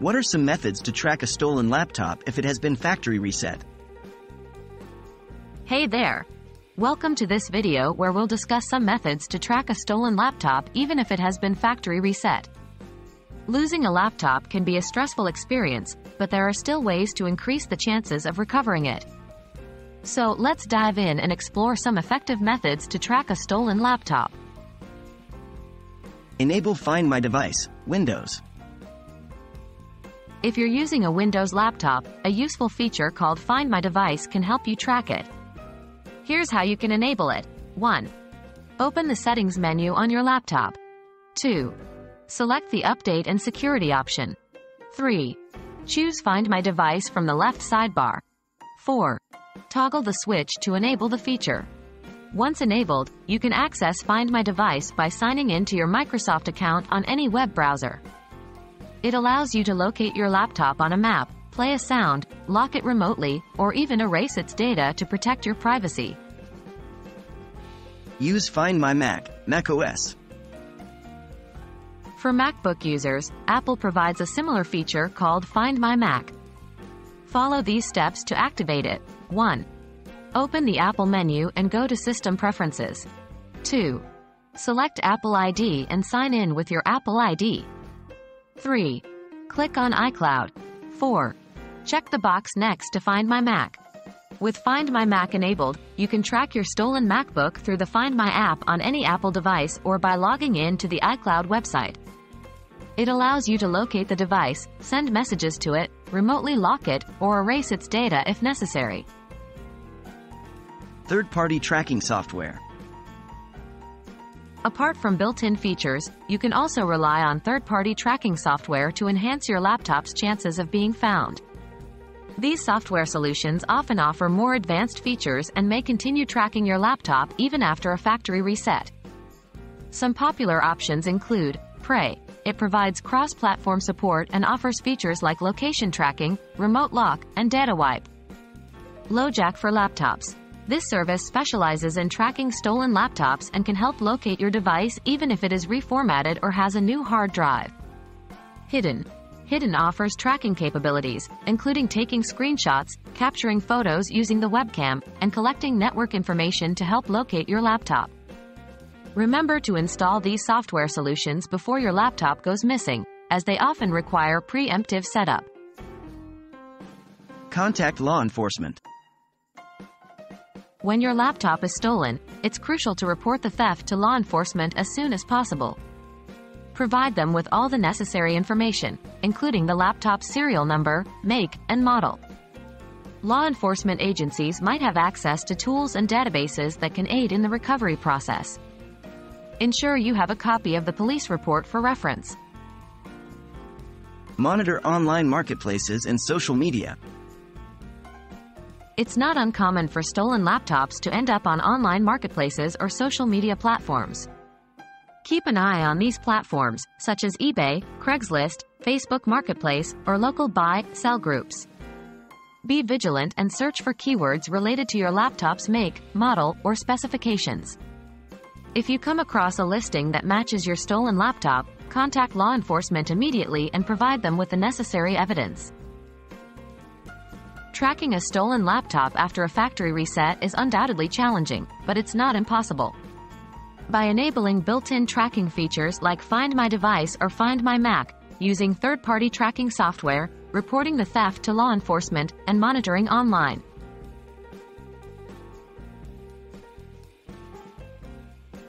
What are some methods to track a stolen laptop if it has been factory reset? Hey there! Welcome to this video where we'll discuss some methods to track a stolen laptop even if it has been factory reset. Losing a laptop can be a stressful experience, but there are still ways to increase the chances of recovering it. So let's dive in and explore some effective methods to track a stolen laptop. Enable Find My Device, Windows. If you're using a Windows laptop, a useful feature called Find My Device can help you track it. Here's how you can enable it. 1. Open the Settings menu on your laptop. 2. Select the Update and Security option. 3. Choose Find My Device from the left sidebar. 4. Toggle the switch to enable the feature. Once enabled, you can access Find My Device by signing in to your Microsoft account on any web browser. It allows you to locate your laptop on a map, play a sound, lock it remotely, or even erase its data to protect your privacy. Use Find My Mac, macOS. For MacBook users, Apple provides a similar feature called Find My Mac. Follow these steps to activate it. 1. Open the Apple menu and go to System Preferences. 2. Select Apple ID and sign in with your Apple ID. 3. Click on iCloud. 4. Check the box next to Find My Mac. With Find My Mac enabled, you can track your stolen MacBook through the Find My app on any Apple device or by logging in to the iCloud website. It allows you to locate the device, send messages to it, remotely lock it, or erase its data if necessary. Third-party tracking software. Apart from built-in features, you can also rely on third-party tracking software to enhance your laptop's chances of being found. These software solutions often offer more advanced features and may continue tracking your laptop even after a factory reset. Some popular options include Prey. It provides cross-platform support and offers features like location tracking, remote lock, and data wipe. LoJack for laptops. This service specializes in tracking stolen laptops and can help locate your device even if it is reformatted or has a new hard drive. Hidden. Hidden offers tracking capabilities, including taking screenshots, capturing photos using the webcam, and collecting network information to help locate your laptop. Remember to install these software solutions before your laptop goes missing, as they often require preemptive setup. Contact law enforcement. When your laptop is stolen, it's crucial to report the theft to law enforcement as soon as possible. Provide them with all the necessary information, including the laptop's serial number, make, and model. Law enforcement agencies might have access to tools and databases that can aid in the recovery process. Ensure you have a copy of the police report for reference. Monitor online marketplaces and social media. It's not uncommon for stolen laptops to end up on online marketplaces or social media platforms. Keep an eye on these platforms, such as eBay, Craigslist, Facebook Marketplace, or local buy, sell groups. Be vigilant and search for keywords related to your laptop's make, model, or specifications. If you come across a listing that matches your stolen laptop, contact law enforcement immediately and provide them with the necessary evidence. Tracking a stolen laptop after a factory reset is undoubtedly challenging, but it's not impossible. By enabling built-in tracking features like Find My Device or Find My Mac, using third-party tracking software, reporting the theft to law enforcement, and monitoring online,